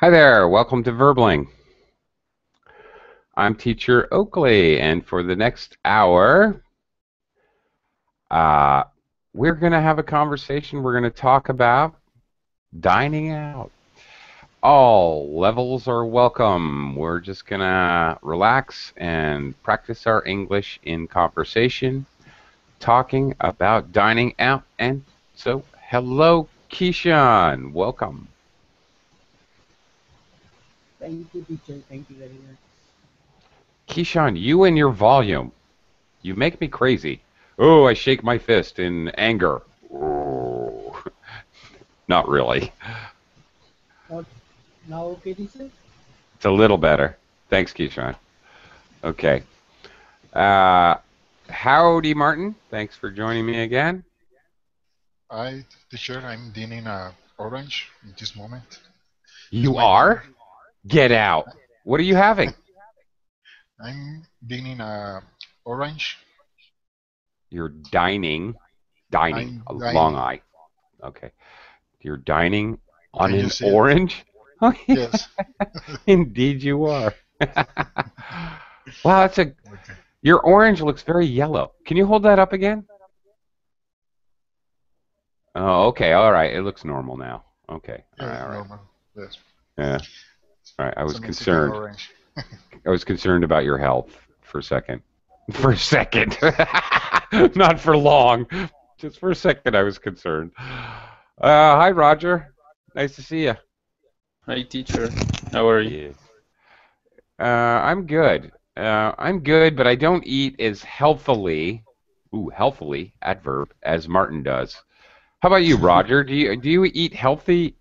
Hi there, welcome to Verbling. I'm teacher Oakley, and for the next hour, uh, we're going to have a conversation. We're going to talk about dining out. All levels are welcome. We're just going to relax and practice our English in conversation, talking about dining out. And so, hello, Keyshawn. Welcome. Thank you, teacher. Thank you very much. Keyshawn, you and your volume. You make me crazy. Oh, I shake my fist in anger. Oh. Not really. Now, now okay, teacher? It's a little better. Thanks, Keyshawn. Okay. Uh, howdy, Martin. Thanks for joining me again. Hi, teacher. I'm dining uh, orange in this moment. You my- are? Get out. What are you having? I'm dining uh, orange. You're dining. Dining. I'm a dining. long eye. Okay. You're dining on an orange? Yes. Indeed, you are. wow, that's a. Your orange looks very yellow. Can you hold that up again? Oh, okay. All right. It looks normal now. Okay. All right. All right. normal. Yes. Yeah. All right. I was It's concerned. I was concerned about your health for a second. For a second. Not for long. Just for a second, I was concerned. Uh, hi, Roger. Nice to see you. Hi, teacher. How are you? Uh, I'm good. Uh, I'm good, but I don't eat as healthily, ooh, healthily, adverb, as Martin does. How about you, Roger? Do you do you eat healthy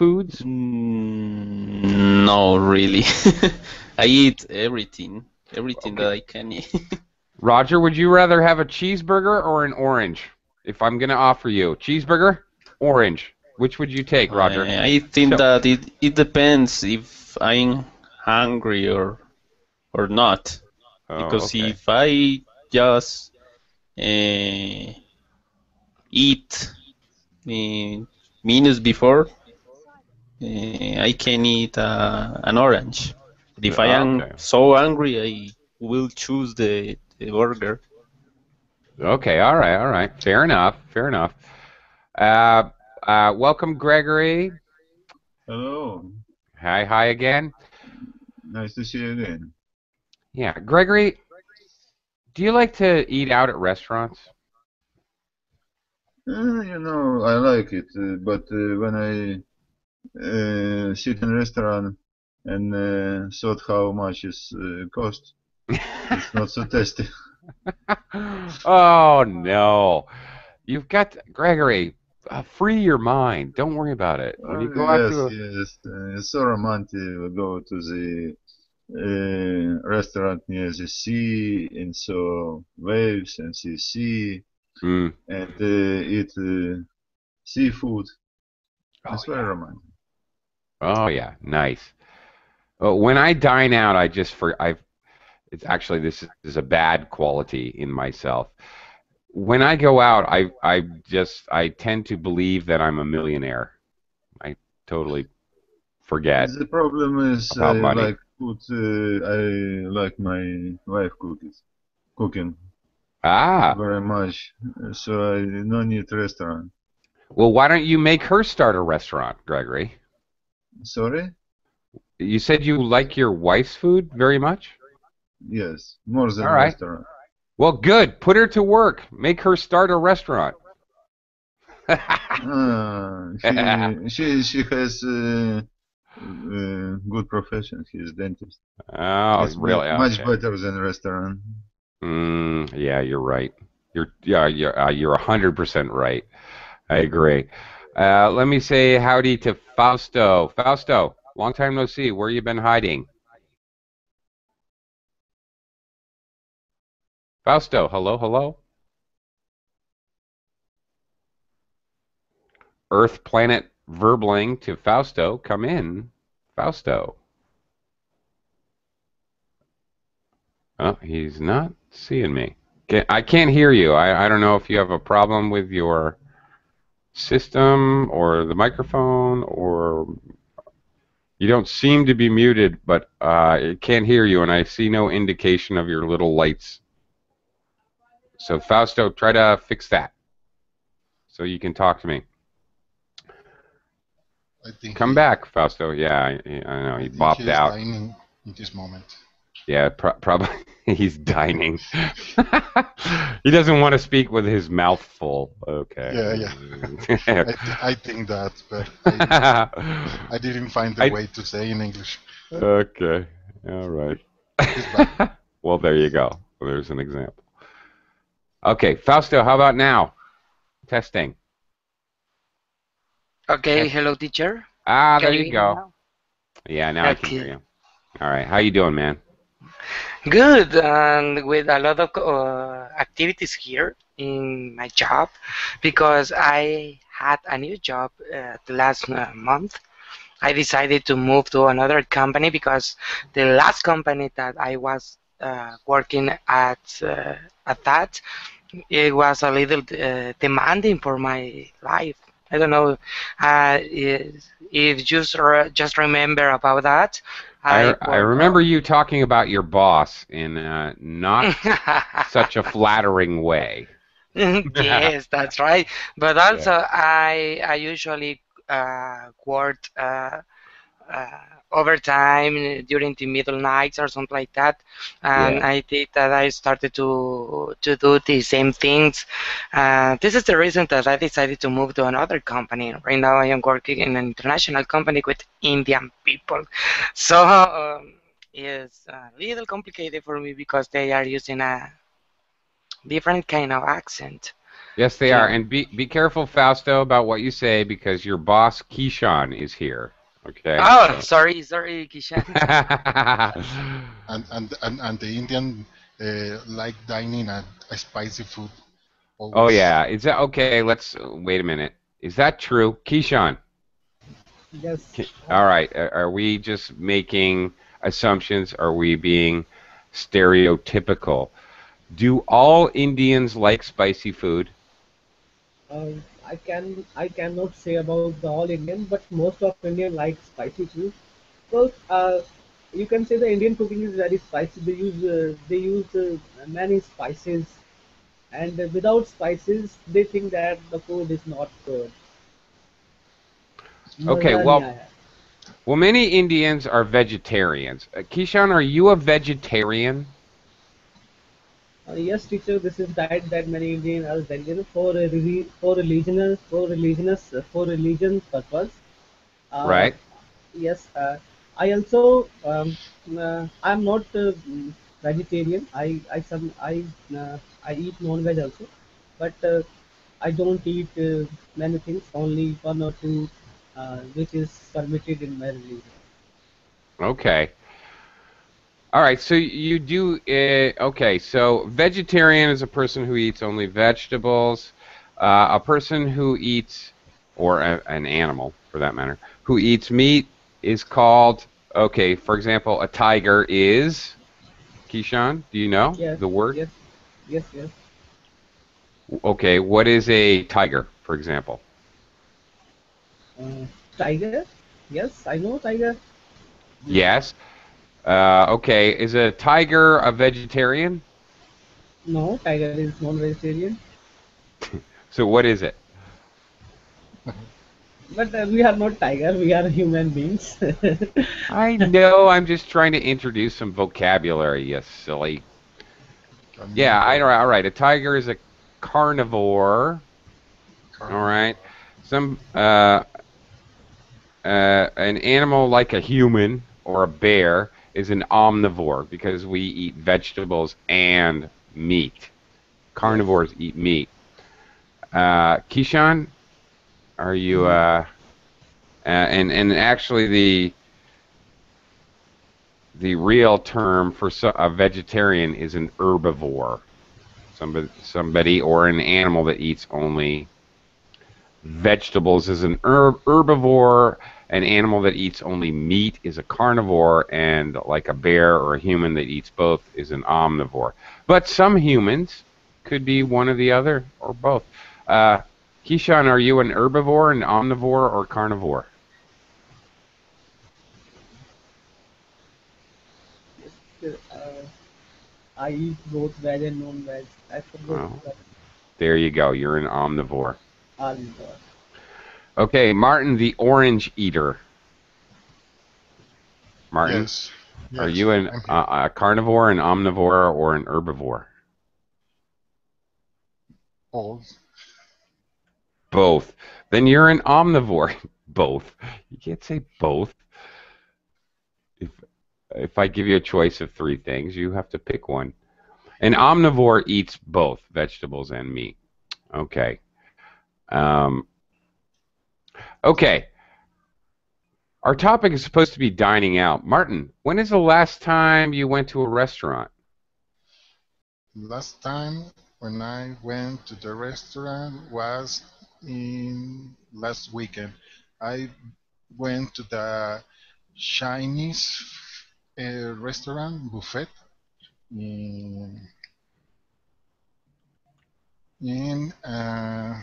foods? Mm, no, really. I eat everything, everything that I can eat. Roger, would you rather have a cheeseburger or an orange? If I'm gonna offer you cheeseburger, orange, which would you take, Roger? Uh, I think So- that it, it depends if I'm hungry or or not. Oh, Because okay. if I just uh, eat uh, minutes before, uh, I can eat uh, an orange. But if I am Okay. so hungry, I will choose the, the burger. Okay, all right, all right. Fair enough, fair enough. Uh, uh, welcome, Gregory. Hello. Hi, hi again. Nice to see you again. Yeah, Gregory, do you like to eat out at restaurants? Uh, you know, I like it, uh, but uh, when I uh, sit in a restaurant and uh, thought how much is uh, cost, it's not so tasty. oh no, you've got Gregory. Uh, free your mind. Don't worry about it. When you go Uh, out yes, to a, yes, uh, it's so romantic. We go to the uh, restaurant near the sea and saw waves and see sea Mm. and uh, eat uh, seafood. Oh, It's very romantic. Oh yeah, nice. Uh, when I dine out, I just for I've it's actually this is a bad quality in myself. When I go out, I I just I tend to believe that I'm a millionaire. I totally forget. The problem is I money. like food. Uh, I like my wife cookies, cooking Ah, very much. So I no need restaurant. well, why don't you make her start a restaurant, Gregory? Sorry? You said you like your wife's food very much. Yes, more than All right. restaurant. Well, good. Put her to work. Make her start a restaurant. Ah, she she she has uh, uh, good profession. She is dentist. oh, It's really? much Okay. better than restaurant. Mm, yeah, you're right. You're yeah, you're uh, you're hundred percent right. I agree. Uh, let me say howdy to Fausto. Fausto, long time no see. Where you been hiding? Fausto, hello, hello. Earth planet Verbling to Fausto. Come in, Fausto. Oh, he's not seeing me. I can't hear you. I, I don't know if you have a problem with your system or the microphone or You don't seem to be muted, but uh, I can't hear you, and I see no indication of your little lights. So Fausto, try to fix that, so you can talk to me. I think Come he- back, Fausto. Yeah, I, I know he bopped he out. in this moment. Yeah, pro- probably he's dining. he doesn't want to speak with his mouth full. Okay. Yeah, I, th- I think that, but I, I didn't find the I- way to say in English. okay. All right. Well, there you go. There's an example. Okay, Fausto, how about now? Testing. Okay, Okay. hello teacher. Ah, Can there you you go. now? Yeah, now I can hear you. All right, how you doing, man? Good, and with a lot of uh, activities here in my job because I had a new job uh, the last uh, month. I decided to move to another company because the last company that I was uh, working at uh, at that it was a little uh, demanding for my life. I don't know uh, if you just remember about that. I, I remember you talking about your boss in uh, not such a flattering way. yes, that's right. But also, I I usually uh, work uh, uh, overtime during the middle nights or something like that, and Yeah. I think that I started to to do the same things. Uh, this is the reason that I decided to move to another company. Right now, I am working in an international company with Indian people, so um, it's a little complicated for me because they are using a different kind of accent. Yes, they Yeah. are. And be be careful, Fausto, about what you say because your boss Keyshawn is here. Okay. Oh, So- sorry, sorry, Kishan. And, and, and, and the Indian uh, like dining at a spicy food. oh yeah. Is that okay? Let's wait a minute. Is that true, Keyshawn? Yes. All right. Are are we just making assumptions? Are we being stereotypical? Do all Indians like spicy food? Uh, I can I cannot say about the all Indian, but most of Indian like spicy food. So uh, you can say the Indian cooking is very spicy. They use uh, they use uh, many spices, and uh, without spices, they think that the food is not good. Okay, well- Well, many Indians are vegetarians. Uh, Keyshawn, are you a vegetarian? Uh, yes, teacher, this is diet that many Indians are vegetarian for a for religious for religious for religion purpose. Uh, Right. Yes, uh, I also um, uh, I'm not uh, vegetarian. I I some I uh, I eat non-veg also, but uh, I don't eat uh, many things. Only one or two, uh, which is permitted in my religion. Okay. All right. So you do. Uh, okay. So vegetarian is a person who eats only vegetables. Uh, a person who eats, or a, an animal for that matter, who eats meat is called. Okay. For example, a tiger is. Keyshawn, do you know Yes. the word? Yes, yes, yes. Okay. What is a tiger, for example? Uh, tiger. Yes, I know tiger. Yes. Uh, okay. Is a tiger a vegetarian? No, tiger is non-vegetarian. So what is it? But uh, we are not tiger. We are human beings. I know. I'm just trying to introduce some vocabulary, you silly. Yeah, I all right. A tiger is a carnivore. All right. Some uh, uh, an animal like a human or a bear is an omnivore because we eat vegetables and meat. Carnivores eat meat. Uh, Keyshawn, are you uh, uh, and and actually the the real term for so, a vegetarian is an herbivore. Somebody, somebody or an animal that eats only vegetables is an herb, herbivore an animal that eats only meat is a carnivore, and like a bear or a human that eats both is an omnivore. But some humans could be one or the other or both. Uh, Keyshawn, are you an herbivore, an omnivore, or carnivore? Uh, I eat both veg and non-veg. I forgot. Oh. There you go. You're an omnivore. Omnivore. Okay, Martin, the orange eater. Martin, Yes. are you an, uh, a carnivore, an omnivore, or an herbivore? All. Both. Then you're an omnivore. both. You can't say both. If if I give you a choice of three things, you have to pick one. An omnivore eats both vegetables and meat. Okay. Um, okay. Our topic is supposed to be dining out. Martin, when is the last time you went to a restaurant? Last time when I went to the restaurant was in last weekend. I went to the Chinese uh, restaurant buffet in in uh,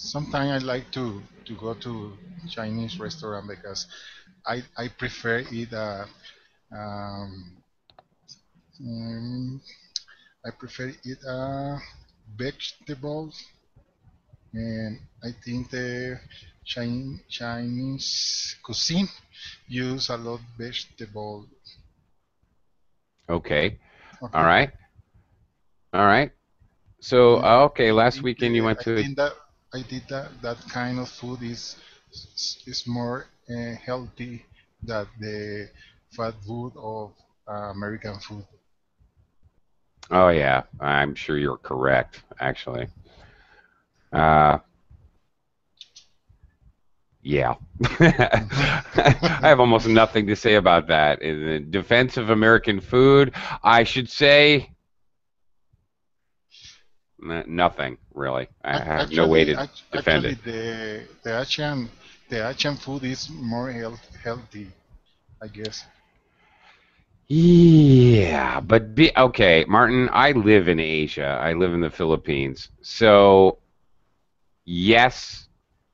sometimes I like to to go to Chinese restaurant because I I prefer eat uh, um, mm, I prefer eat uh, vegetables, and I think the Chin- Chinese cuisine use a lot vegetable. Okay. Okay. All right. All right. So, okay, last weekend you went I to a I think that that kind of food is is more uh, healthy than the fast food of uh, American food. Oh yeah, I'm sure you're correct, actually. Uh, yeah. I have almost nothing to say about that. In the defense of American food, I should say nothing really. I have no way to act- defend actually, it. the the Asian the Asian food is more health, healthy, I guess. Yeah, but be okay, Martin. I live in Asia. I live in the Philippines. So, yes,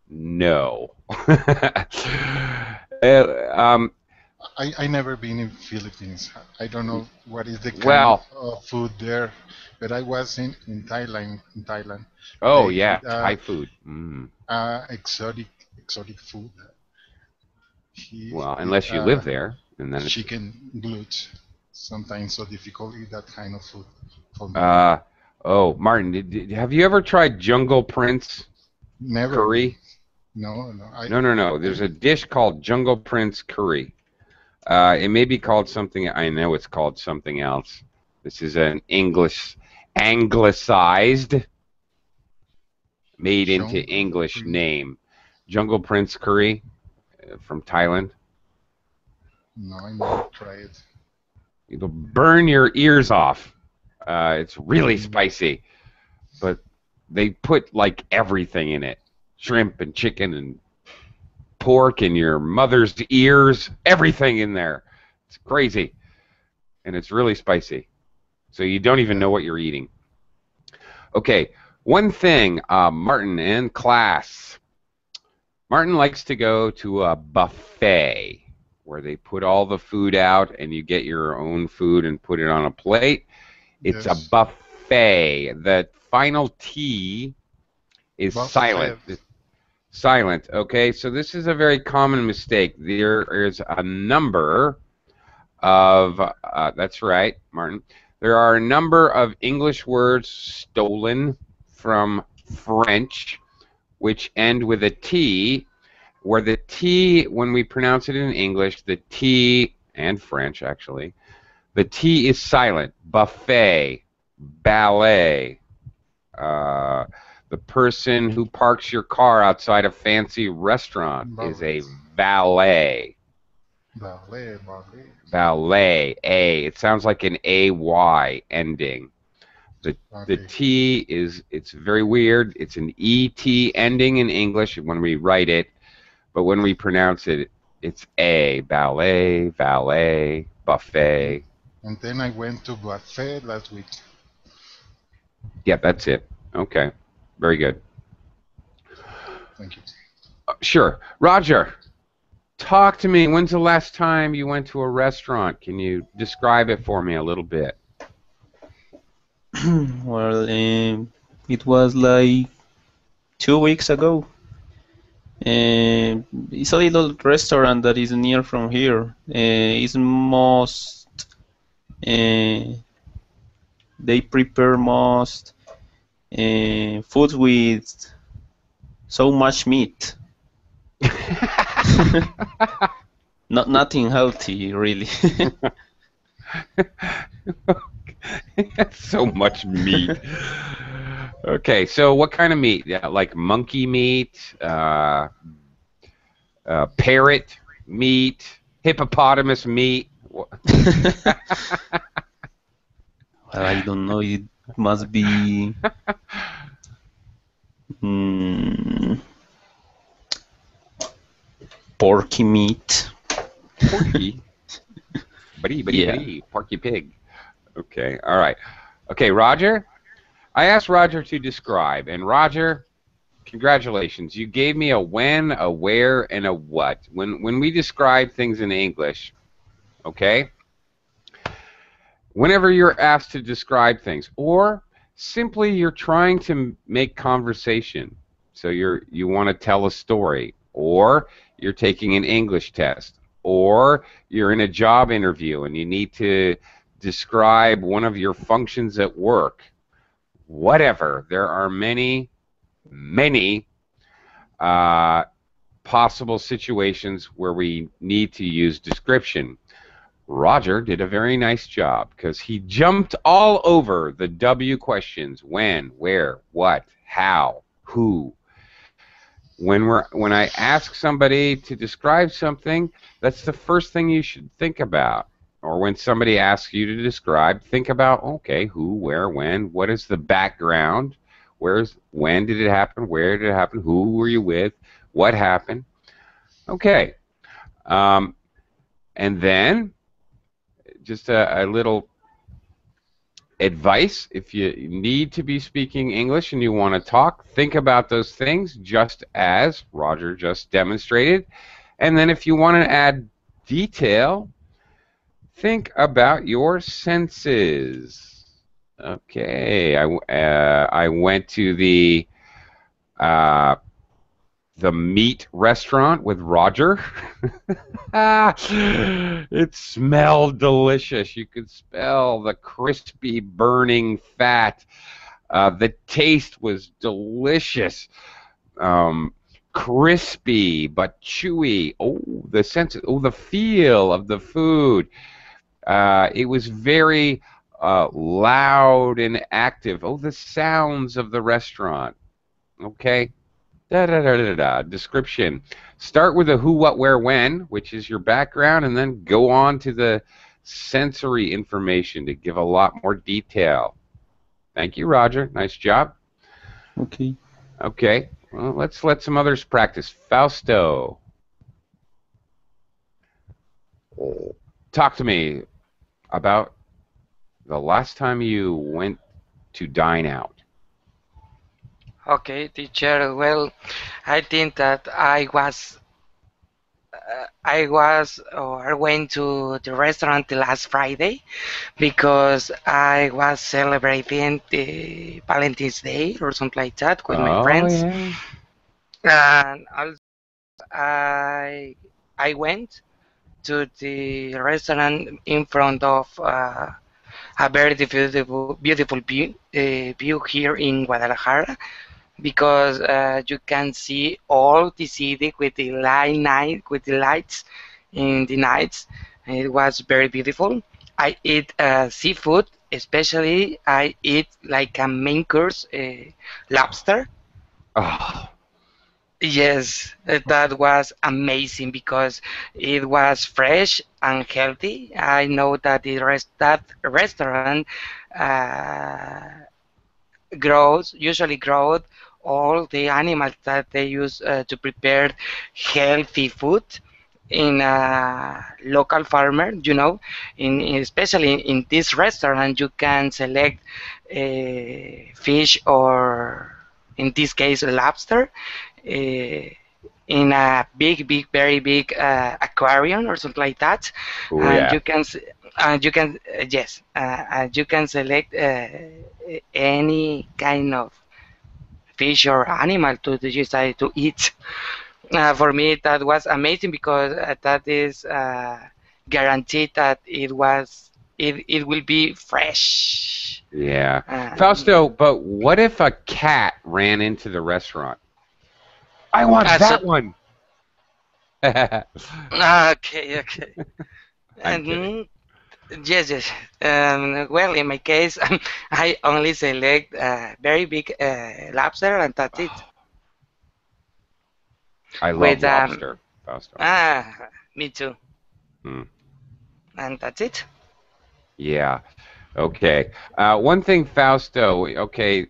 no. Uh, um, I, I never been in Philippines. I don't know what is the kind Well- of food there, but I was in, in Thailand. In Thailand, oh They yeah, eat, uh, Thai food. Mm. uh, exotic exotic food. He Well, unless you uh, live there, and then chicken glut. Sometimes so difficult eat that kind of food for me. uh oh, Martin. Did, did, have you ever tried Jungle Prince Never. curry? No, no. I, No, no, no. There's a dish called Jungle Prince curry. Uh, it may be called something. I know it's called something else. This is an English, anglicized, made into English name. Jungle Prince curry uh, from Thailand. No, I never tried it. It'll burn your ears off. Uh, it's really spicy, but they put like everything in it: shrimp and chicken and pork and your mother's ears, everything in there. It's crazy, and it's really spicy. So you don't even know what you're eating. Okay, one thing, uh, Martin and class. Martin likes to go to a buffet where they put all the food out and you get your own food and put it on a plate. It's Yes. a buffet. The final T is Buffet. silent. Silent. Okay, so this is a very common mistake. There is a number of, uh, that's right, Martin. There are a number of English words stolen from French which end with a T, where the T, when we pronounce it in English, the T, and French actually, the T is silent. Buffet, ballet, uh, the person who parks your car outside a fancy restaurant is a valet. Ballet, ballet. Ballet, A. It sounds like an AY ending. The Okay. T is it's very weird. It's an ET ending in English when we write it, but when we pronounce it, it's A. Ballet, valet, buffet. And then I went to buffet last week. Yeah, that's it. Okay, very good. Thank you. Uh, sure, Roger. Talk to me. When's the last time you went to a restaurant? Can you describe it for me a little bit? well, um, it was like two weeks ago. Uh, it's a little restaurant that is near from here. Uh, it's most uh, they prepare most uh, food with so much meat. Not nothing healthy, really. so much meat. Okay, so what kind of meat? Yeah, like monkey meat, uh, uh, parrot meat, hippopotamus meat. Wha- I don't know. It must be. Mm, porky meat. Porky. buddy, buddy, Yeah. buddy. Porky pig. Okay, all right. Okay, Roger. I asked Roger to describe, and Roger, congratulations. You gave me a when, a where, and a what. When when we describe things in English, okay? Whenever you're asked to describe things, or simply you're trying to make conversation, so you're you want to tell a story, or you're taking an English test, or you're in a job interview and you need to describe one of your functions at work, whatever. There are many, many uh, possible situations where we need to use description. Roger did a very nice job because he jumped all over the W questions when, where, what, how, who. When we're when I ask somebody to describe something, that's the first thing you should think about. Or when somebody asks you to describe, think about okay, who, where, when, what is the background? Where's when did it happen? Where did it happen? Who were you with? What happened? Okay. Um, and then just a, a little advice if you need to be speaking English and you want to talk, think about those things just as Roger just demonstrated. And then if you want to add detail, think about your senses. Okay, I, uh, I went to the uh, the meat restaurant with Roger. It smelled delicious. You could smell the crispy, burning fat. Uh, the taste was delicious. Um, crispy but chewy. Oh, the sense. Oh, the feel of the food. Uh, it was very uh, loud and active. Oh, the sounds of the restaurant. Okay. Da da da da da. Description. Start with a who, what, where, when, which is your background, and then go on to the sensory information to give a lot more detail. Thank you, Roger. Nice job. Okay. Okay. Well, let's let some others practice. Fausto. Talk to me about the last time you went to dine out. Okay, teacher. Well, I think that I was, uh, I was or went to the restaurant last Friday because I was celebrating the Valentine's Day or something like that with my oh, friends, yeah. and also I I went to the restaurant in front of uh, a very beautiful beautiful view uh, view here in Guadalajara because uh, you can see all the city with the light night with the lights in the nights. It was very beautiful. I eat uh, seafood, especially I eat like a main course uh, lobster. Oh, Yes, that was amazing because it was fresh and healthy. I know that the rest that restaurant uh, grows usually grows all the animals that they use uh, to prepare healthy food in a local farmer you know in especially in, in this restaurant you can select uh, fish or in this case lobster uh, in a big big very big uh, aquarium or something like that oh and yeah. you can and you can uh, yes, uh, and you can select uh, any kind of fish or animal to, decide to eat. Uh, for me, that was amazing because uh, that is uh, guaranteed that it was it, it will be fresh. Yeah. Uh, Fausto, but what if a cat ran into the restaurant? I want Uh, that so- one. Okay, okay. And yes, yes. Um, well, in my case, I only select uh, very big uh, lobster, and that's it. I love with, um, lobster, Fausto. Ah, me too. Hmm. And that's it. Yeah. Okay. Uh, one thing, Fausto. Okay.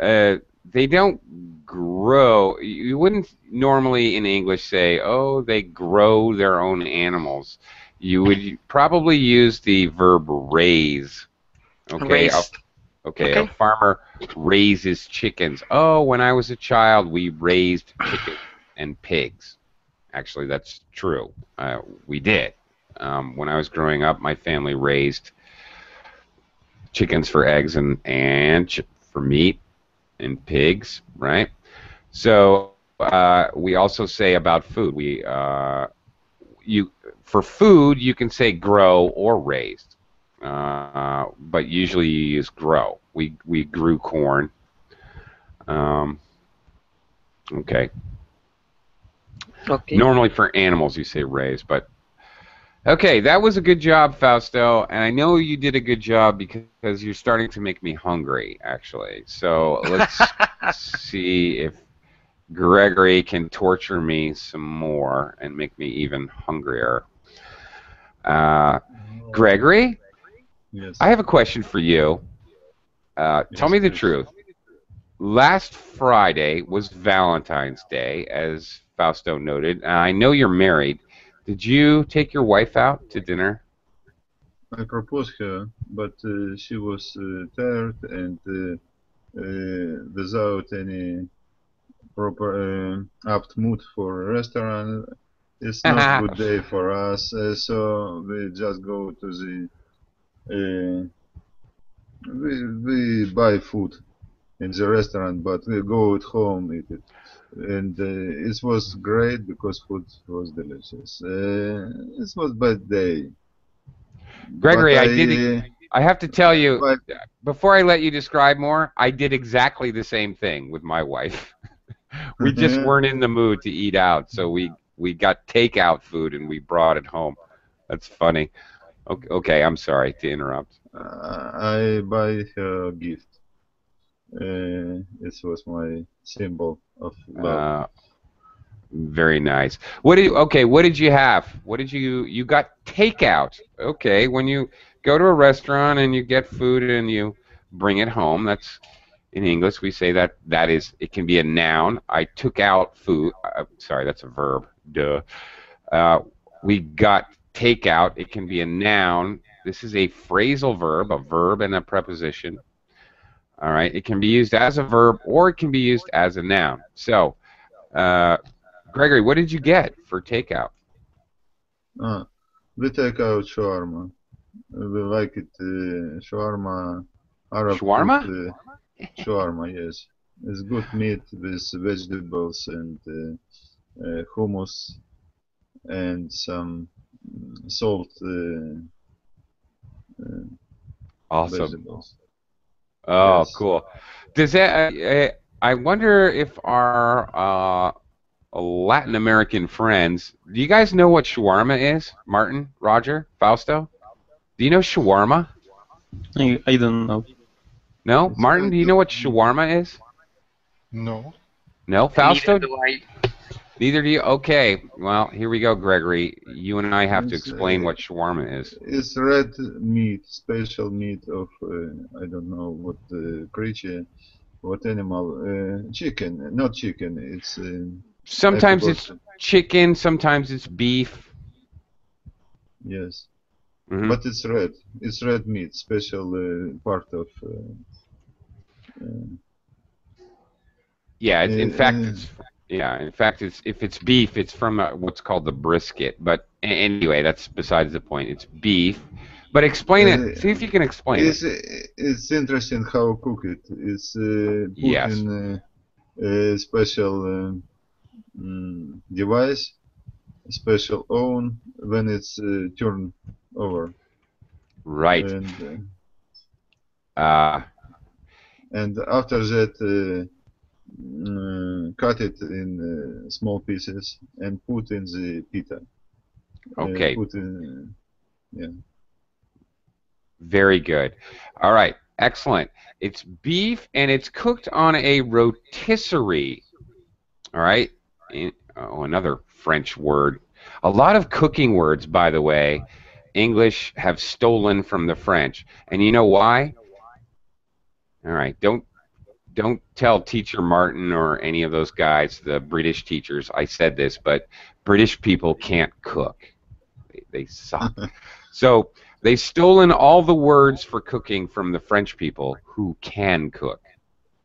Uh, they don't grow. You wouldn't normally in English say, "Oh, they grow their own animals." You would probably use the verb raise. Okay. A, okay, A farmer raises chickens. Oh, when I was a child, we raised chickens and pigs. Actually, that's true. Uh, we did. Um, when I was growing up, my family raised chickens for eggs and and ch- for meat and pigs, right? So uh, we also say about food. We uh, you for food you can say grow or raised, uh, but usually you use grow. We we grew corn. Um, okay. Okay. Normally for animals you say raise, but okay, that was a good job, Fausto, and I know you did a good job because you're starting to make me hungry, actually. So let's see if Gregory can torture me some more and make me even hungrier. Uh, Gregory, Yes. I have a question for you. Uh, tell me the please. truth. Last Friday was Valentine's Day, as Fausto noted. Uh, I know you're married. Did you take your wife out to dinner? I proposed her, but uh, she was uh, tired and uh, uh, without any proper uh, apt mood for a restaurant. It's not good day for us, uh, so we just go to the. Uh, we we buy food in the restaurant, but we go at home eat it, and uh, it was great because food was delicious. Uh, it was bad day. Gregory, But I did- uh, I have to tell you, but before I let you describe more, I did exactly the same thing with my wife. we just weren't in the mood to eat out, so we we got takeout food and we brought it home. That's funny. Okay, okay I'm sorry to interrupt. Uh, I buy her a gift. Uh, it was my symbol of love. Uh, very nice. What did okay? What did you have? What did you you got takeout? Okay, when you go to a restaurant and you get food and you bring it home, that's in English we say that that is it can be a noun. I took out food. Uh, sorry, that's a verb. Duh. Uh, we got takeout. It can be a noun. This is a phrasal verb, a verb and a preposition. All right. It can be used as a verb or it can be used as a noun. So, uh, Gregory, what did you get for takeout? Ah, we take out shawarma. We like it. Uh, shawarma. Arab Shawarma? food, uh, shawarma, yes. It's good meat with vegetables and uh, uh, hummus and some salt uh, uh, Awesome. vegetables. Oh, Yes. cool. Does that? Uh, uh, I wonder if our uh, Latin American friends. Do you guys know what shawarma is? Martin, Roger, Fausto. Do you know shawarma? I, I don't know. No, Martin. Do you know what shawarma is? No. No, Fausto. Neither do I. Neither do you. Okay. Well, here we go, Gregory. You and I have to explain uh, what shawarma is. It's red meat, special meat of uh, I don't know what uh, creature, what animal, uh, chicken, not chicken. It's uh, Sometimes it's chicken. Sometimes it's beef. yes, Mhm. but it's red. It's red meat, special uh, part of. Yeah, it's, in fact, it's yeah. In fact, it's if it's beef, it's from uh what's called the brisket. But anyway, that's besides the point. It's beef But explain Uh, it. See if you can explain It's, it. it's interesting how cook it. It's uh, put Yes. in uh, a special uh, mm, device, special oven when it's uh, turned over. Right. And, uh, Uh, and after that, uh, mm, cut it in uh, small pieces and put in the pita. Uh, Okay. put in, yeah. Very good. All right. Excellent. It's beef and it's cooked on a rotisserie. All right. In- oh, another French word. A lot of cooking words, by the way, English have stolen from the French. And you know why? All right. Don't don't tell teacher Martin or any of those guys, the British teachers, I said this, but British people can't cook. They, they suck. so they've stolen all the words for cooking from the French people who can cook.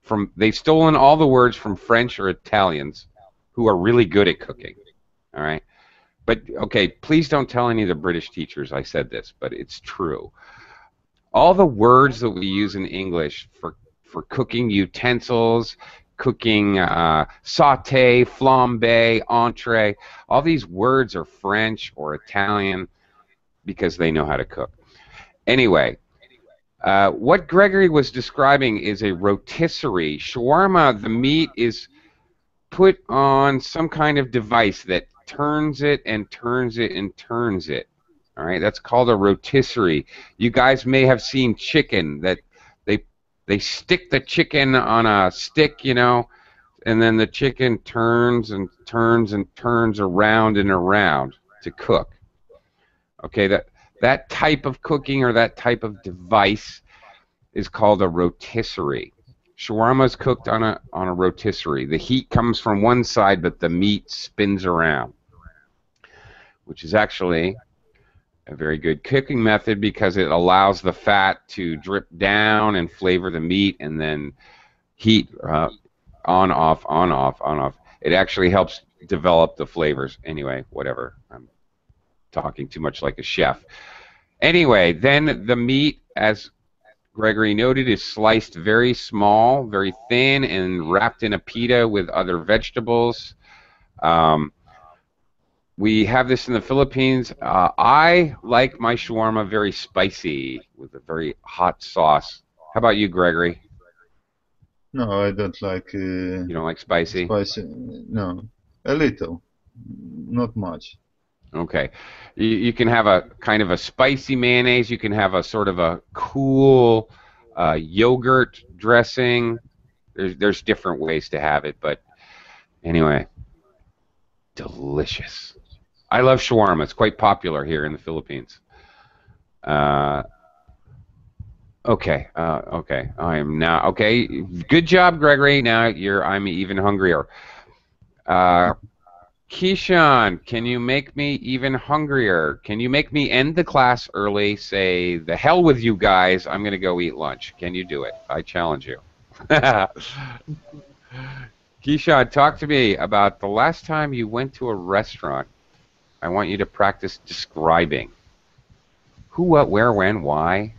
From they've stolen all the words from French or Italians who are really good at cooking. All right. But okay, please don't tell any of the British teachers I said this, but it's true. All the words that we use in English for for cooking utensils, cooking uh, saute, flambe, entree, all these words are French or Italian because they know how to cook. Anyway, uh, what Gregory was describing is a rotisserie. Shawarma, the meat is put on some kind of device that turns it and turns it and turns it. All right, that's called a rotisserie. You guys may have seen chicken that they they stick the chicken on a stick, you know, and then the chicken turns and turns and turns around and around to cook. Okay, that that type of cooking or that type of device is called a rotisserie. Shawarma is cooked on a on a rotisserie. The heat comes from one side, but the meat spins around, which is actually a very good cooking method because it allows the fat to drip down and flavor the meat, and then heat uh, on off on off on off. It actually helps develop the flavors. Anyway, whatever. I'm talking too much like a chef. Anyway, then the meat, as Gregory noted, is sliced very small, very thin, and wrapped in a pita with other vegetables. Um, we have this in the Philippines. Uh, I like my shawarma very spicy with a very hot sauce. How about you, Gregory? No, I don't like uh, You don't like spicy? spicy. No, a little, not much. Okay. You, you can have a kind of a spicy mayonnaise. You can have a sort of a cool uh, yogurt dressing. There's there's different ways to have it, but anyway, delicious. I love shawarma. It's quite popular here in the Philippines. Uh, okay. Uh, okay. I am now okay. Good job, Gregory. Now you're. I'm even hungrier. Uh, Keyshawn, can you make me even hungrier? Can you make me end the class early? Say, the hell with you guys, I'm going to go eat lunch. Can you do it? I challenge you. Keyshawn, talk to me about the last time you went to a restaurant. I want you to practice describing. Who, what, where, when, why?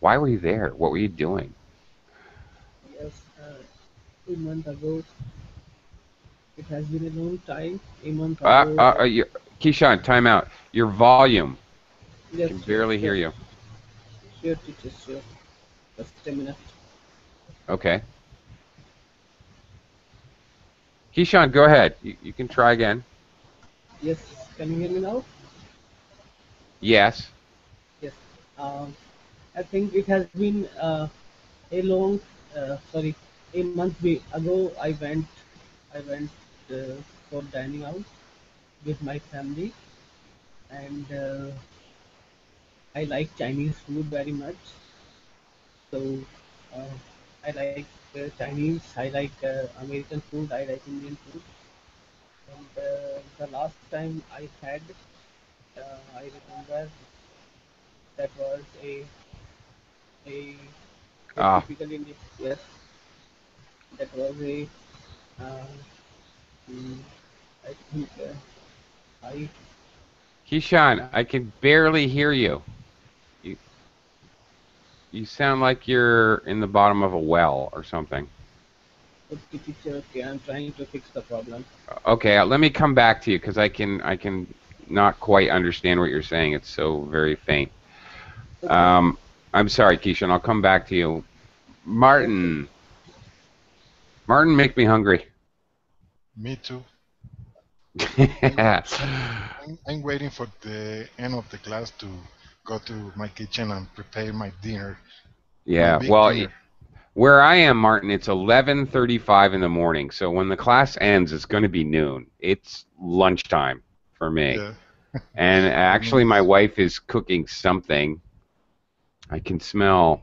Why were you there? What were you doing? Yes, uh, a month ago. It has been a long time. A month Uh, ago. uh, uh, you Keyshawn, time out. Your volume. I yes, can barely hear you. Sure, teacher, sure. Just a minute. Okay. Keyshawn, go ahead. You, you can try again. Yes, can you hear me now? Yes. Um, I think it has been uh, a long, uh, sorry, a month ago. I went, I went uh, for dining out with my family, and uh, I like Chinese food very much. So uh, I like uh, Chinese. I like uh, American food. I like Indian food. And uh, the last time I had, uh, I remember that was a a, Ah. typical yes that was a uh, mm, I think uh, I Keyshawn, I can barely hear you. you you sound like you're in the bottom of a well or something. Okay, I'm trying to fix the problem. Okay, uh, let me come back to you because I can I can not quite understand what you're saying. It's so very faint. Okay. Um, I'm sorry, Keisha, and I'll come back to you. Martin. Martin, make me hungry. Me too. I'm, I'm waiting for the end of the class to go to my kitchen and prepare my dinner. yeah, well, dinner. Where I am, Martin, it's 11:35 in the morning. So when the class ends, it's going to be noon. It's lunchtime for me. Yeah. And actually, my wife is cooking something. I can smell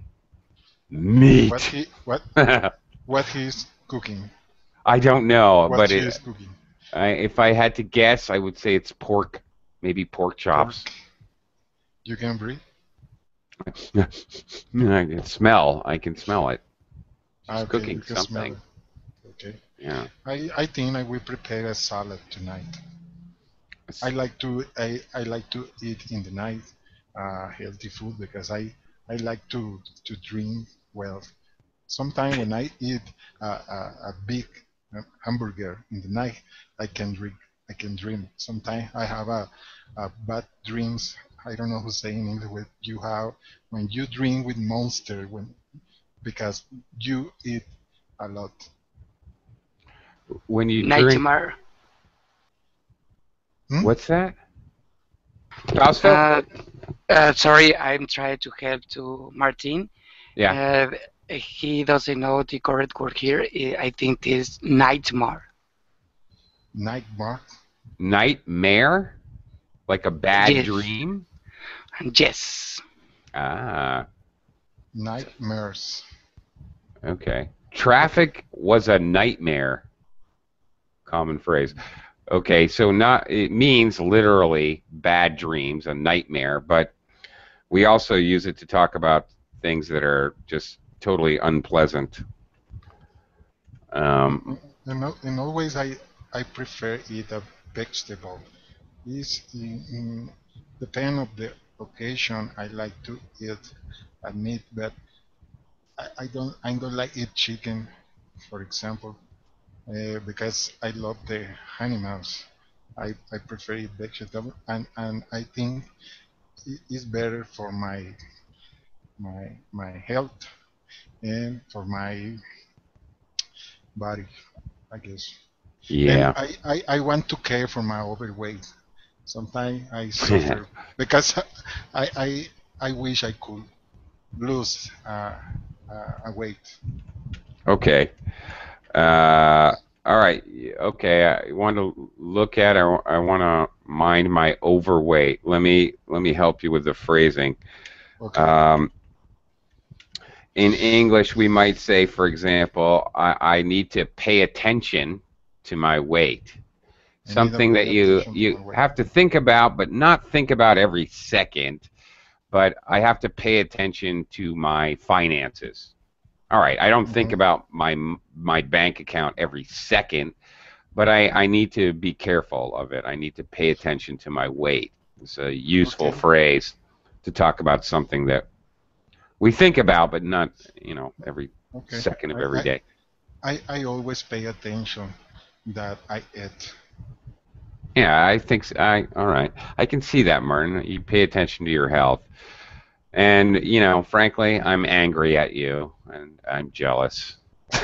meat. What he what what he's cooking? I don't know, What but it? I, if I had to guess, I would say it's pork, maybe pork chops. Pork. You can breathe. I can smell. I can smell it. She's okay, cooking something. Okay. Yeah. I, I think I will prepare a salad tonight. I like to I, I like to eat in the night uh, healthy food because I, I like to, to drink well. Sometimes when I eat a, a, a big uh, hamburger in the night, I can drink I can dream. Sometimes I have a, a bad dreams. I don't know who's saying it. What you have when you dream with Monster when because you eat a lot. when you drink, Nightmare. Hmm? what's that? Uh, uh, sorry, I'm trying to help to Martin. yeah. Uh, he doesn't know the correct word here. I I think it is nightmare. Nightmare. Nightmare? Like a bad Yes. dream? Yes. Ah, Nightmares. okay. Traffic was a nightmare. Common phrase. Okay, so not it means literally bad dreams, a nightmare, but we also use it to talk about things that are just totally unpleasant. Um, In, in always I I prefer eat a vegetable. Is in, in depend of the occasion I like to eat a meat, but I, I don't I don't like eat chicken, for example, uh, because I love the animals. I, I prefer eat vegetable, and, and I think it is better for my my my health and for my body, I guess. yeah. And I, I, I want to care for my overweight. Sometimes I suffer because I, I I wish I could lose uh, uh, a weight. Okay. Uh, all right. Okay. I want to look at. I, I want to mind my overweight. Let me let me help you with the phrasing. Okay. Um, in English, we might say, for example, I, I need to pay attention to my weight. I need to Something that you you have to think about, but not think about every second. But I have to pay attention to my finances. All right, I don't think Mhm. about my my bank account every second, but I, I need to be careful of it. I need to pay attention to my weight. It's a useful Okay. phrase to talk about something that we think about, but not you know every okay. second of I- every I- day. I, I always pay attention that I eat. Yeah, I think so. I all right. I can see that, Martin. You pay attention to your health, and you know, frankly, I'm angry at you, and I'm jealous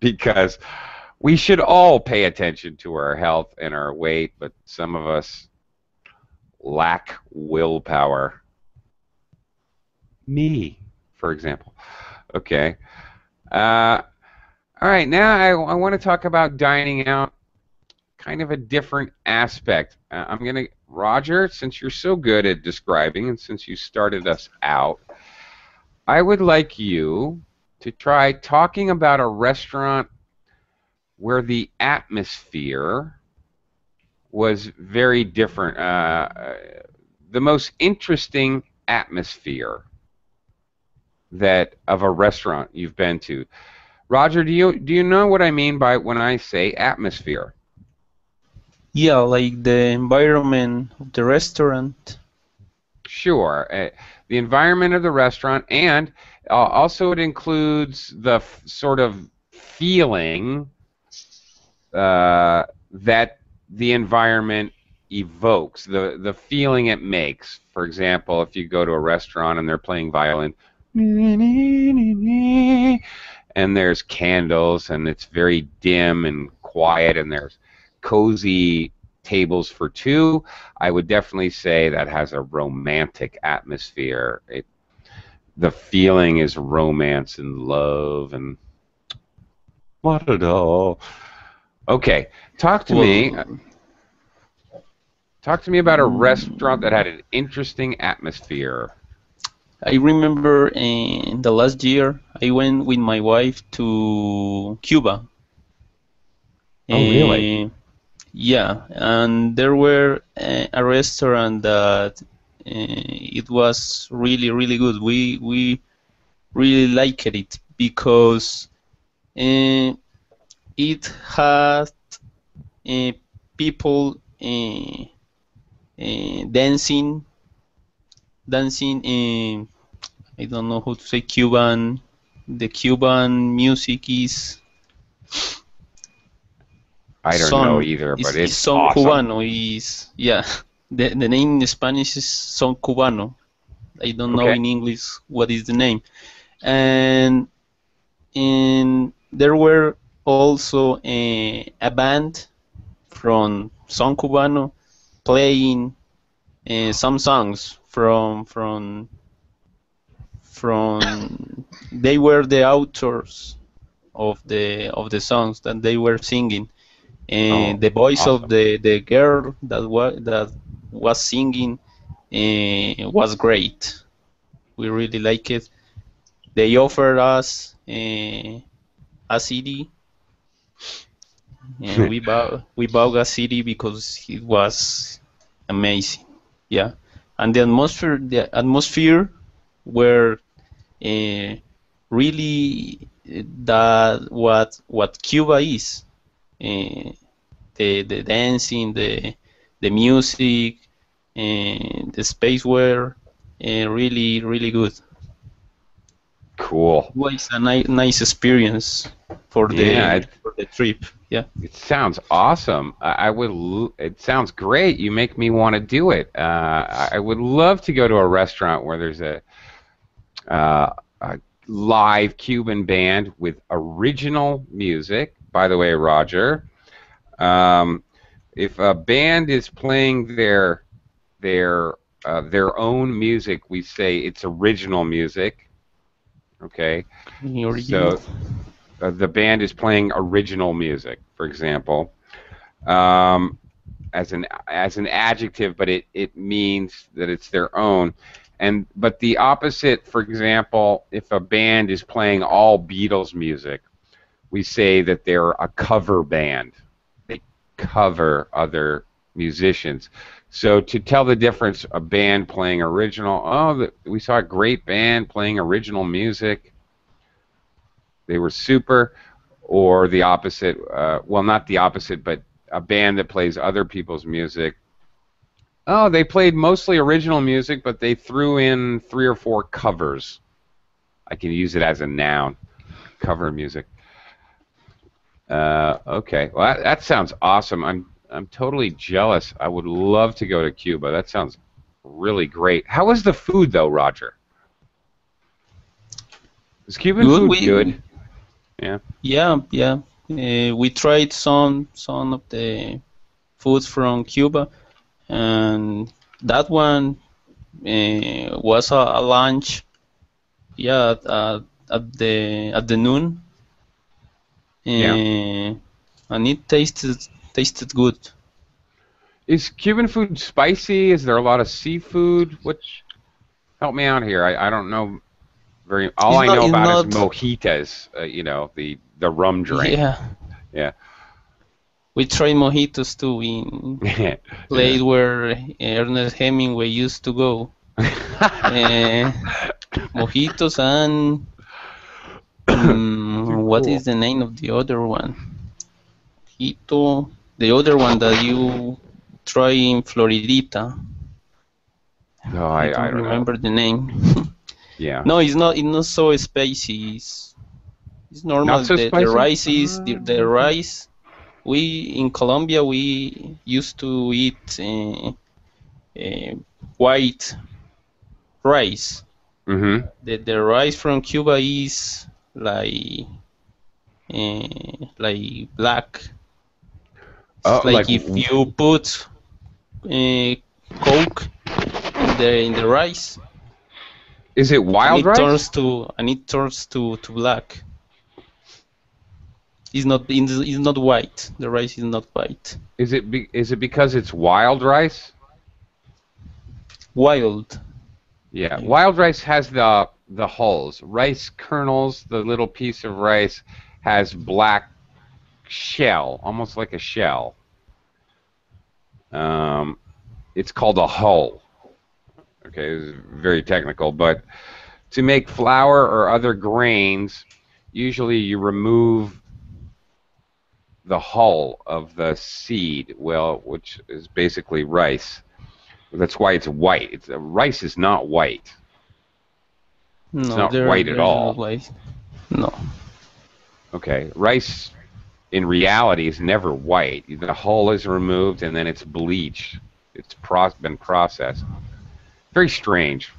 because we should all pay attention to our health and our weight, but some of us lack willpower. Me, for example. Okay. Uh, all right, now I, I want to talk about dining out, kind of a different aspect. Uh, I'm going to, Roger, since you're so good at describing and since you started us out, I would like you to try talking about a restaurant where the atmosphere was very different. Uh, uh, the most interesting atmosphere that of a restaurant you've been to. Roger, do you do you know what I mean by when I say atmosphere? Yeah, like the environment of the restaurant. Sure. Uh, the environment of the restaurant, and uh, also it includes the f- sort of feeling uh, that the environment evokes, the the feeling it makes. For example, if you go to a restaurant and they're playing violin, and there's candles and it's very dim and quiet and there's cozy tables for two, I would definitely say that has a romantic atmosphere. It the feeling is romance and love and what it all. Okay, talk to me. Talk to me about a mm. restaurant that had an interesting atmosphere. I remember in the last year I went with my wife to Cuba. Oh, really? Eh, yeah, and there were uh, a restaurant that uh, it was really really good. We we really liked it because uh, it had uh, people uh, uh, dancing dancing in I don't know how to say Cuban. The Cuban music is I don't son, know either, but is it's son awesome. cubano. Is yeah. The the name in Spanish is son cubano. I don't know Okay. in English what is the name, and and there were also a, a band from son cubano playing uh, some songs from from from they were the authors of the of the songs that they were singing. And Oh, the voice awesome. of the the girl that was that was singing uh, was great. We really like it. They offered us uh, a CD and we bought we bought a CD because it was amazing. Yeah. And the atmosphere the atmosphere were uh, really uh, that what what Cuba is uh, the the dancing the the music and the space were uh, really really good Cool. it was a ni- nice experience for the Yeah, it- for the trip yeah It sounds awesome. I, I would. l- It sounds great. You make me want to do it. Uh, I would love to go to a restaurant where there's a, uh, a live Cuban band with original music. By the way, Roger, um, if a band is playing their their uh, their own music, we say it's original music. Okay. So uh, the band is playing original music, for example, um, as an as an adjective, but it, it means that it's their own. And but the opposite, for example, if a band is playing all Beatles music, we say that they're a cover band. They cover other musicians. So to tell the difference, a band playing original, oh, we saw a great band playing original music they were super, or the opposite. Uh, well, not the opposite, but a band that plays other people's music. Oh, they played mostly original music, but they threw in three or four covers. I can use it as a noun. Cover music. Uh, okay, well that, that sounds awesome. I'm I'm totally jealous. I would love to go to Cuba. That sounds really great. How was the food though, Roger? Is Cuban Good, food we- good? Yeah, yeah. Uh, we tried some some of the foods from Cuba, and that one uh, was a, a lunch. Yeah, at, at, at the at the noon. Yeah. Uh, and it tasted tasted good. Is Cuban food spicy? Is there a lot of seafood? Which help me out here. I, I don't know very. All It's I not- know about is mojitos. Uh, you know the the rum drink. Yeah. Yeah. We tried mojitos too in place where Ernest Hemingway used to go. Eh, mojitos and mm, what is the name of the other one? Mojito, the other one that you try in Floridita. Oh, I, I, don't I don't remember know. the name. Yeah. no, it's not. It's not so spicy. It's, it's normal. So the, the rice is the, the rice. We in Colombia we used to eat uh, uh, white rice. Mm-hmm. The the rice from Cuba is like uh, like black. Oh, like, like if you put uh, Coke in the in the rice, Is it wild and it rice? turns to and it turns to, to black. It's not it's not white. The rice is not white. Is it be, is it because it's wild rice? Wild. Yeah, wild rice has the the hulls. Rice kernels, the little piece of rice has black shell, almost like a shell. Um, it's called a hull. Okay, it's very technical, but to make flour or other grains, usually you remove the hull of the seed, well, which is basically rice. That's why it's white. It's uh, rice is not white. No, not there- white at all. white. No. Okay, rice in reality is never white. The hull is removed and then it's bleached. It's pro- been processed. Very strange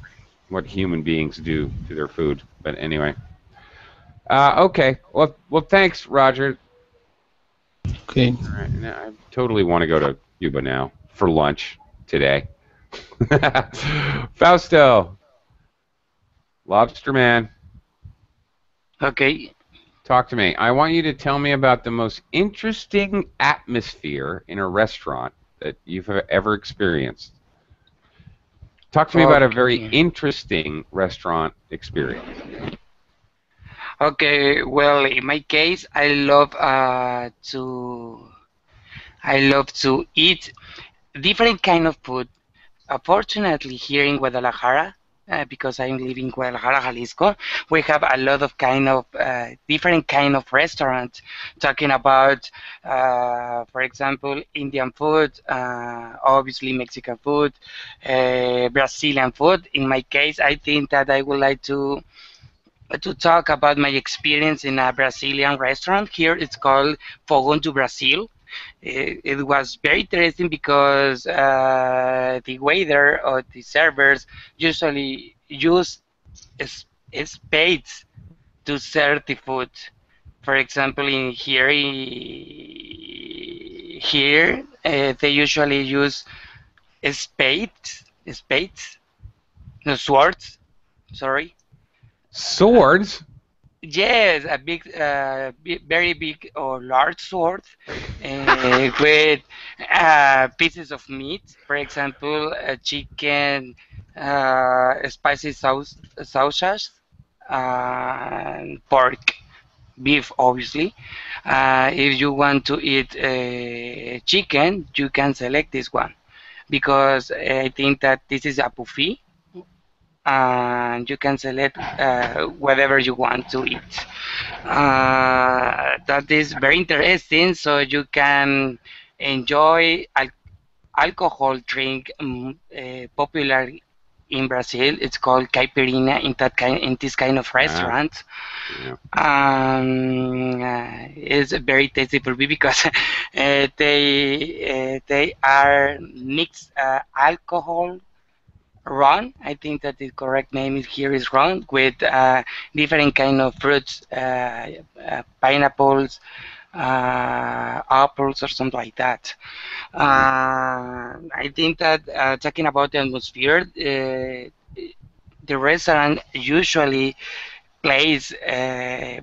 what human beings do to their food. But anyway. Uh, okay. Well, well, thanks, Roger. Okay. All right, now I totally want to go to Cuba now for lunch today. Fausto, Lobster Man, Okay. talk to me. I want you to tell me about the most interesting atmosphere in a restaurant that you've ever experienced. Talk to me about a very interesting restaurant experience. Okay, well, in my case, I love uh, to I love to eat different kind of food. Unfortunately, here in Guadalajara, uh, because I'm living in Guadalajara, Jalisco, we have a lot of kind of uh, different kind of restaurants. Talking about, uh, for example, Indian food, uh, obviously Mexican food, uh, Brazilian food. In my case, I think that I would like to to talk about my experience in a Brazilian restaurant. Here it's called Fogão do Brasil. It, it was very interesting because uh, the waiter or the servers usually use spades to serve the food. For example, in here, here uh, they usually use spades, spades, no swords. Sorry. Swords? Yes, a big, uh, very big or large sword uh, with uh, pieces of meat. For example, a chicken, uh, spicy sauce, sausage, and pork, beef, obviously. Uh, if you want to eat uh, chicken, you can select this one because I think that this is a buffet and you can select uh, whatever you want to eat. Uh, that is very interesting, so you can enjoy al- alcohol drink um, uh, popular in Brazil. It's called caipirinha in that kind in this kind of restaurant. Yeah. Um, uh, it's very tasty for me because uh, they uh, they are mixed uh, alcohol rum. I think that the correct name is here is Ron with uh, different kind of fruits, uh, uh, pineapples, uh, apples, or something like that. Uh, I think that uh, talking about the atmosphere, the restaurant usually plays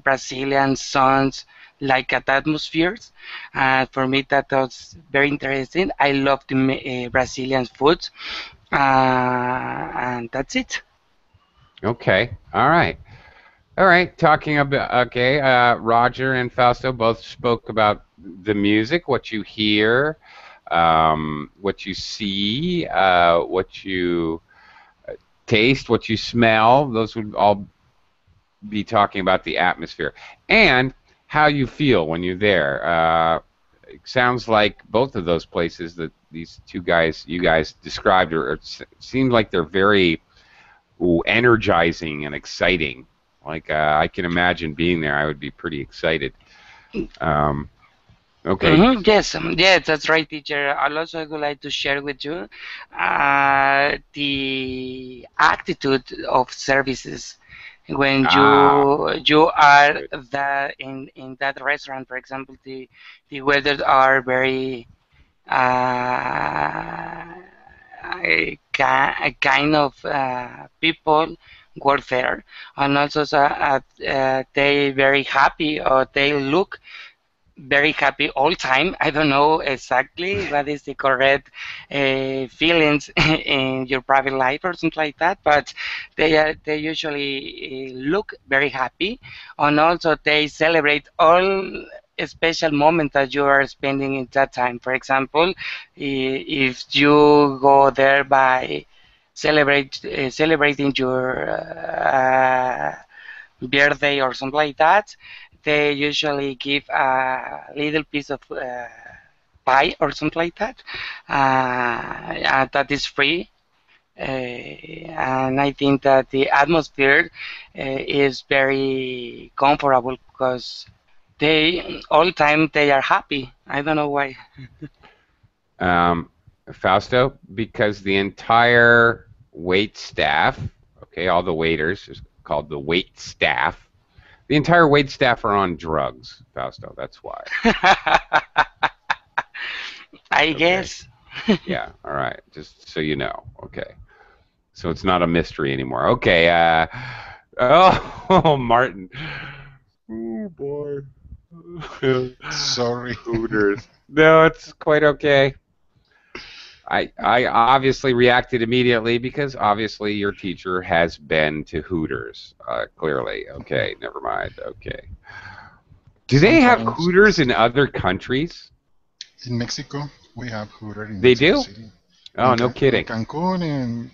Brazilian songs like at atmospheres. Uh, for me, that was very interesting. I love the uh, Brazilian food. Uh, and that's it. Okay. All right. All right. Talking about okay. Uh, Roger and Fausto both spoke about the music, what you hear, um, what you see, uh, what you uh, taste, what you smell. Those would all be talking about the atmosphere and how you feel when you're there. Uh, it sounds like both of those places that these two guys you guys described are it seem like they're very ooh, energizing and exciting. Like uh, I can imagine being there. I would be pretty excited. Um, okay. Mhm, Yes, um, yes, that's right, teacher. I also would like to share with you uh, the attitude of services when you Ah. you are that in in that restaurant. For example, the the waiters are very a a kind of uh, people work there, and also so, uh, uh, they very happy or they look very happy all time. I don't know exactly what is the correct uh, feelings in your private life or something like that, but they are they usually uh, look very happy, and also they celebrate all special moment that you are spending in that time. For example, if you go there by celebrate uh, celebrating your uh, birthday or something like that, they usually give a little piece of uh, pie or something like that. Uh, that is free. Uh, and I think that the atmosphere uh, is very comfortable because they all the time they are happy. I don't know why. Um, Fausto, because the entire wait staff, okay, all the waiters is called the wait staff. The entire wait staff are on drugs, Fausto. That's why. I Okay. guess. yeah. All right. Just so you know. Okay. So it's not a mystery anymore. Okay. Uh, oh, Martin. Oh boy. Sorry. Hooters. No, it's quite okay. I I obviously reacted immediately because obviously your teacher has been to Hooters. Uh, clearly, okay, never mind. Okay. Do they have Hooters in other countries? In Mexico, we have Hooters. in They Mexico do? City. Oh, In no Can- kidding. In Cancun and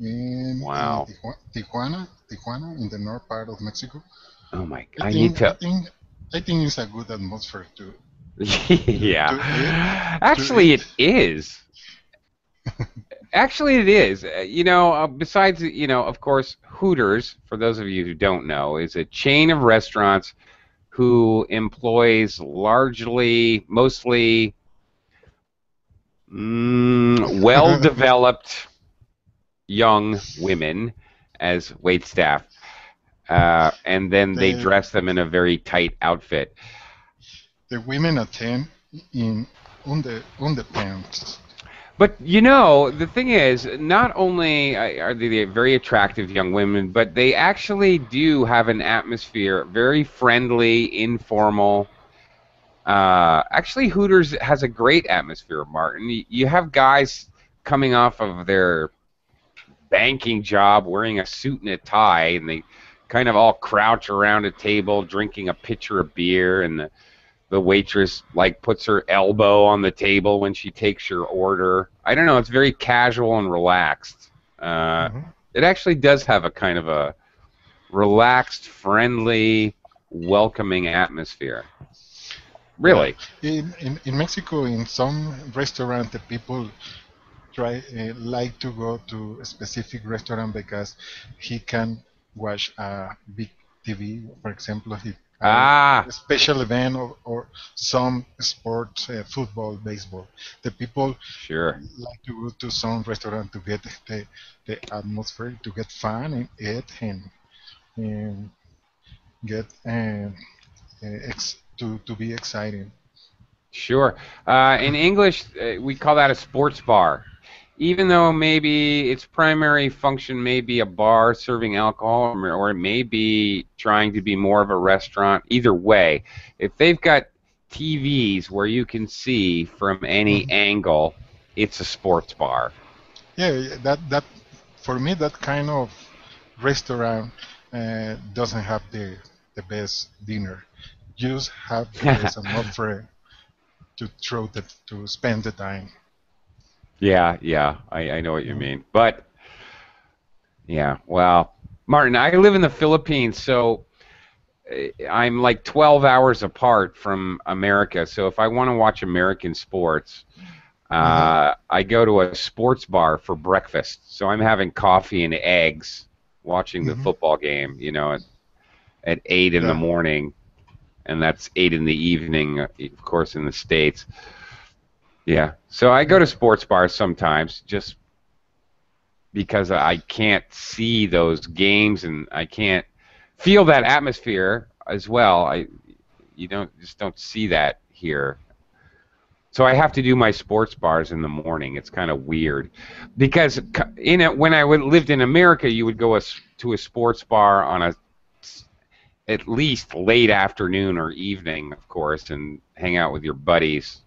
in Wow. in Tijuana, Tijuana, in the north part of Mexico. Oh my! I, I think, need I to. think I think it's a good atmosphere too. yeah. Actually, it is. Actually, it is. Uh, You know, uh, besides, you know, of course, Hooters, for those of you who don't know, is a chain of restaurants who employs largely, mostly mm, well developed young women as wait staff. Uh, and then they They- dress them in a very tight outfit. The women attend in under underpants. But you know, the thing is, not only are they very attractive young women, but they actually do have an atmosphere, very friendly, informal. Uh, actually, Hooters has a great atmosphere, Martin. You- You have guys coming off of their banking job wearing a suit and a tie, and they kind of all crouch around a table drinking a pitcher of beer, and the the waitress like puts her elbow on the table when she takes your order. I don't know. It's very casual and relaxed. Uh, Mhm. It actually does have a kind of a relaxed, friendly, welcoming atmosphere. Really? In, in in Mexico, in some restaurant, the people try uh, like to go to a specific restaurant because he can watch a big TV, for example, he Ah, a special event or, or some sport, uh, football, baseball. The people sure. like to go to some restaurant to get the, the atmosphere, to get fun and eat and, and get um, uh, ex- to, to be exciting. Sure. Uh, in English, uh, we call that a sports bar. Even though maybe its primary function may be a bar serving alcohol, or, it may be trying to be more of a restaurant. Either way, if they've got TVs where you can see from any Mhm. angle, it's a sports bar. Yeah, that that for me that kind of restaurant uh, doesn't have the the best dinner. Just have the best atmosphere to throw the to spend the time. Yeah, yeah, I, I know what you mean. But yeah, well, Martin, I live in the Philippines, so uh, I'm like 12 hours apart from America. So if I want to watch American sports, Uh, I go to a sports bar for breakfast, so I'm having coffee and eggs, watching the Mhm. football game. You know, at, at eight in the morning, and that's eight in the evening, uh, of course, in the states. Yeah, so I go to sports bars sometimes, just because I can't see those games and I can't feel that atmosphere as well. I you don't just don't see that here. So I have to do my sports bars in the morning. It's kind of weird because in it when I would, lived in America, you would go a to a sports bar on a at least late afternoon or evening, of course, and hang out with your buddies.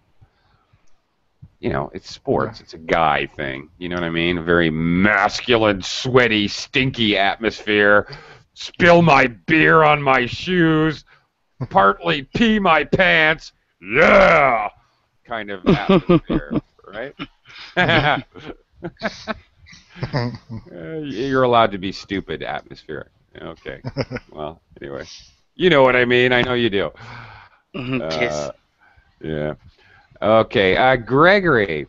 You know, it's sports. It's a guy thing. You know what I mean? A very masculine, sweaty, stinky atmosphere. Spill my beer on my shoes. Partly pee my pants. Yeah, kind of atmosphere, right? Uh, You're allowed to be stupid atmosphere. Okay. Well, anyway, you know what I mean. I know you do. Mhm, yes. Uh, yeah. Okay, uh, Gregory,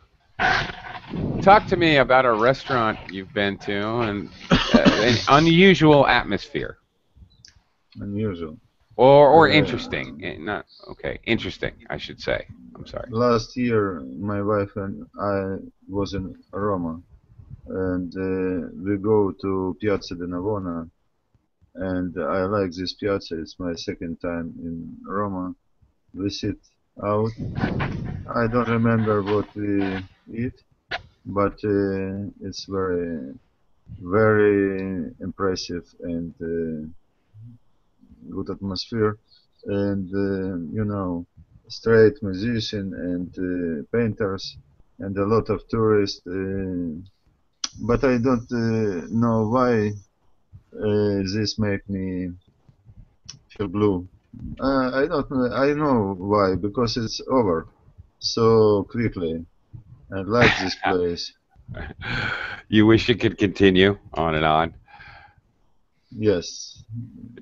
talk to me about a restaurant you've been to and uh, an unusual atmosphere, Unusual. or or interesting. Eh, Not okay. Interesting, I should say. I'm sorry. Last year, my wife and I was in Roma, and uh, we go to Piazza di Navona, and I like this piazza. It's my second time in Roma. We sit out. I don't remember what we eat, but uh, it's very, very impressive and uh, good atmosphere, and uh, you know straight musician and uh, painters and a lot of tourists. Uh, but I don't uh, know why this make me feel blue. I don't. I know why because it's over so quickly. I like this place. You wish it could continue on and on. Yes,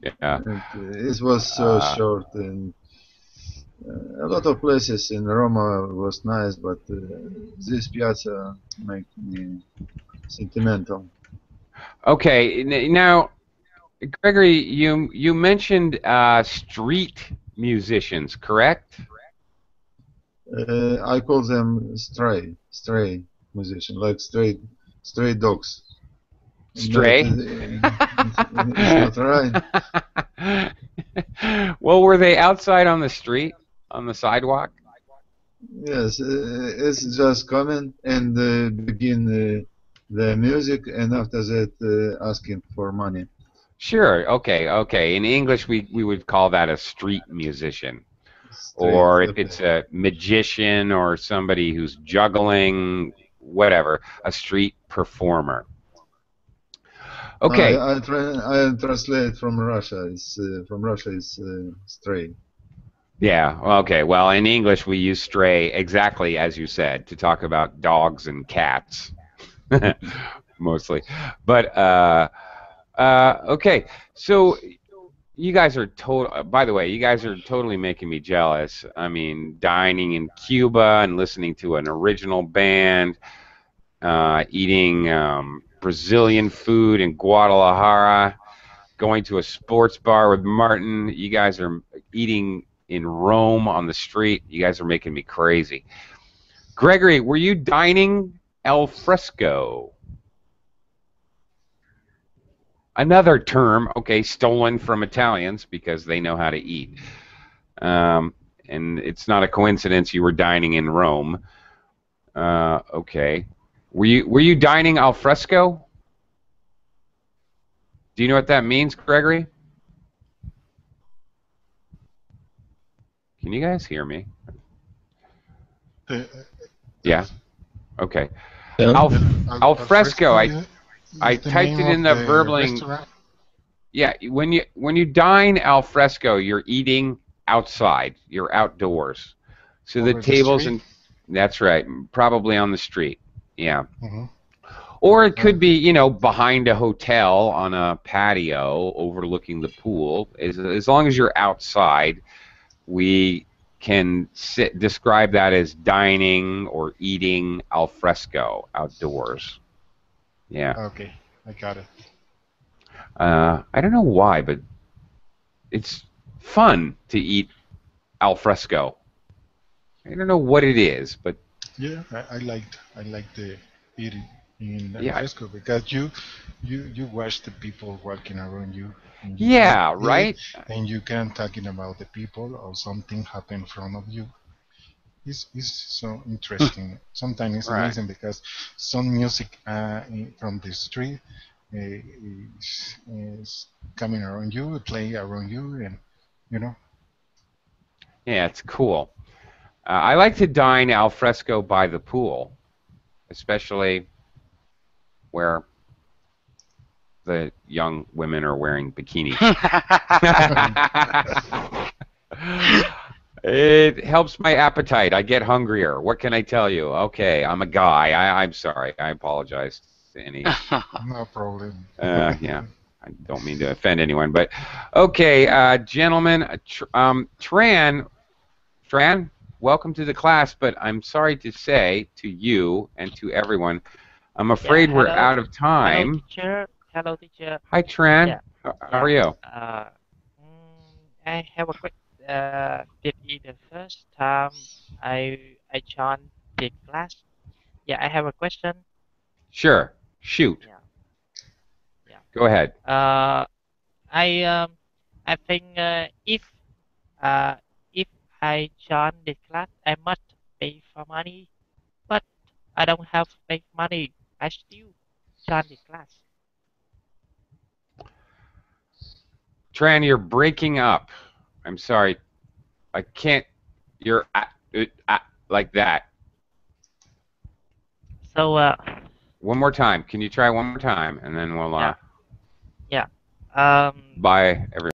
Yeah. uh, it was so Ah. short and. Uh, a lot of places in Roma was nice, but uh, this piazza make me sentimental. Okay. Now, Gregory, you you mentioned uh, street musicians, correct? Uh, I call them stray, stray musician, like stray, stray dogs. Stray? It's not right. well, were they outside on the street, on the sidewalk? Yes, uh, it's just coming and uh, begin uh, the music, and after that uh, asking for money. Sure. Okay. Okay. In English, we we would call that a street musician, or if it's a magician or somebody who's juggling, whatever, a street performer. Okay. I, I, tra- I translate from Russia. It's uh, from Russia. It's uh, stray. Yeah. Okay. Well, in English, we use stray exactly as you said to talk about dogs and cats, mostly. But uh, uh, okay. So you guys are total. By the way, you guys are totally making me jealous. I mean, dining in Cuba and listening to an original band, uh, eating um, Brazilian food in Guadalajara, going to a sports bar with Martin. You guys are eating in Rome on the street. You guys are making me crazy. Gregory, were you dining al fresco? Another term, okay, stolen from Italians because they know how to eat. Um, and it's not a coincidence you were dining in Rome. Uh, okay. Were you were you dining al fresco? Do you know what that means, Gregory? Can you guys hear me? Yeah. Okay. Al, al- al fresco. I is- I typed it in of the Verbling- restaurant? yeah. When you when you dine al fresco, you're eating outside. You're outdoors. So the Over the tables street? and that's right. Probably on the street. Yeah. Mhm. Or it could be, you know, behind a hotel on a patio overlooking the pool. As, as long as you're outside, we can sit, describe that as dining or eating al fresco outdoors. Yeah. Okay, I got it. Uh, I don't know why, but it's fun to eat al fresco. I don't know what it is, but Yeah, I, I liked I liked the eating in Yeah. fresco because you you you watch the people walking around you. you yeah, eat, right. And you can talking about the people or something happen in front of you. It's, it's so interesting. Sometimes it's Right. amazing because some music uh, from the street uh, is, is coming around you, playing around you, and you know. Yeah, it's cool. Uh, I like to dine al fresco by the pool, especially where the young women are wearing bikinis. it helps my appetite. I get hungrier. What can I tell you? Okay, I'm a guy. I, I'm sorry. I apologize to any. No problem. Uh, yeah, I don't mean to offend anyone, but okay, uh, gentlemen. uh, Tr- um, Tran, Tran, welcome to the class. But I'm sorry to say to you and to everyone, I'm afraid we're out of time. Hello, time. teacher. Hello, teacher. Hi, Tran. Yeah. How, how are you? Uh, mm, I have a quick. Uh, is the first time I I joined the class. Yeah, I have a question. Sure. Shoot. Yeah. Yeah. Go ahead. Uh, I um, I think uh, if uh, if I join the class, I must pay for money, but I don't have pay money. I still join the class. Tran, you're breaking up. I'm sorry. I can't. You're at, at, like that. So uh, One more time. Can you try one more time, and then we'll uh, Yeah. um. bye, everyone.